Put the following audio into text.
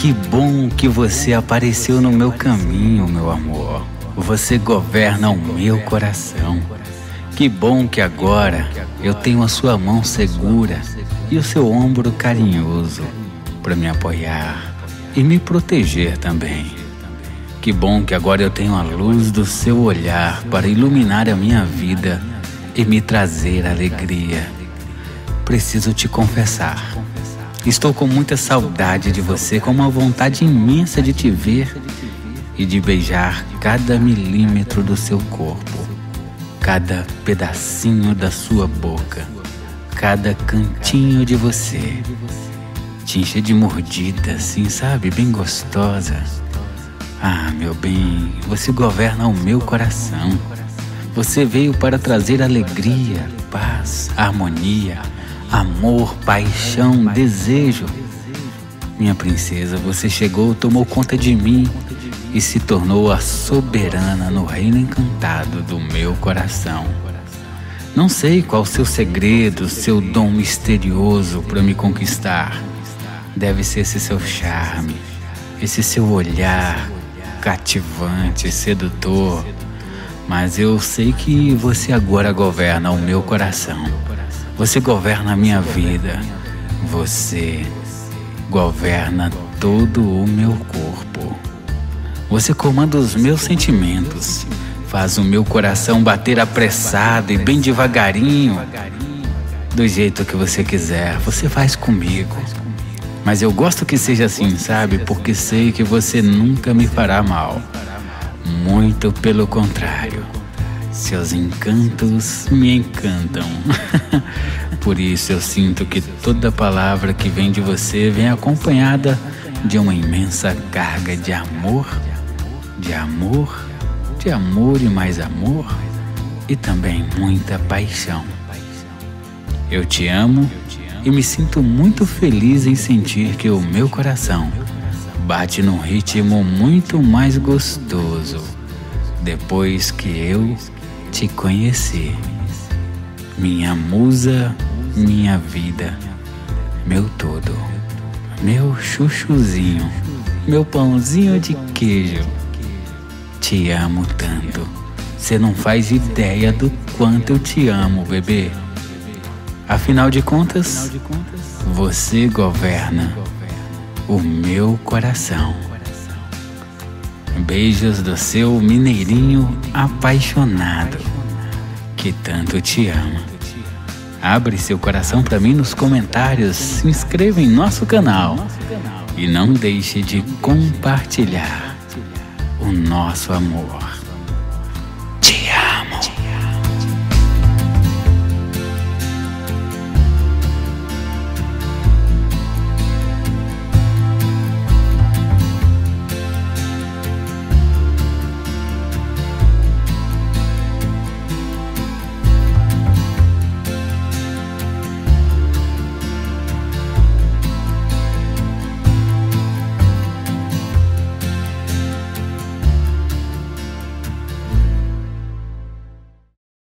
Que bom que você apareceu no meu caminho, meu amor. Você governa o meu coração. Que bom que agora eu tenho a sua mão segura e o seu ombro carinhoso para me apoiar e me proteger também. Que bom que agora eu tenho a luz do seu olhar para iluminar a minha vida e me trazer alegria. Preciso te confessar. Estou com muita saudade de você, com uma vontade imensa de te ver e de beijar cada milímetro do seu corpo, cada pedacinho da sua boca, cada cantinho de você. Te encher de mordida, assim, sabe? Bem gostosa. Ah, meu bem, você governa o meu coração. Você veio para trazer alegria, paz, harmonia, amor, paixão, desejo. Minha princesa, você chegou, tomou conta de mim e se tornou a soberana no reino encantado do meu coração. Não sei qual seu segredo, seu dom misterioso para me conquistar. Deve ser esse seu charme, esse seu olhar cativante, sedutor. Mas eu sei que você agora governa o meu coração. Você governa a minha vida. Você governa todo o meu corpo. Você comanda os meus sentimentos. Faz o meu coração bater apressado e bem devagarinho. Do jeito que você quiser, você faz comigo. Mas eu gosto que seja assim, sabe? Porque sei que você nunca me fará mal. Muito pelo contrário. Seus encantos me encantam. Por isso eu sinto que toda palavra que vem de você vem acompanhada de uma imensa carga de amor, de amor, de amor e mais amor e também muita paixão. Eu te amo e me sinto muito feliz em sentir que o meu coração bate num ritmo muito mais gostoso depois que eu te conheci. Minha musa, minha vida, meu todo, meu chuchuzinho, meu pãozinho de queijo. Te amo tanto. Você não faz ideia do quanto eu te amo, bebê. Afinal de contas, você governa o meu coração. Beijos do seu mineirinho apaixonado, que tanto te ama. Abre seu coração para mim nos comentários, se inscreva em nosso canal e não deixe de compartilhar o nosso amor. Te amo.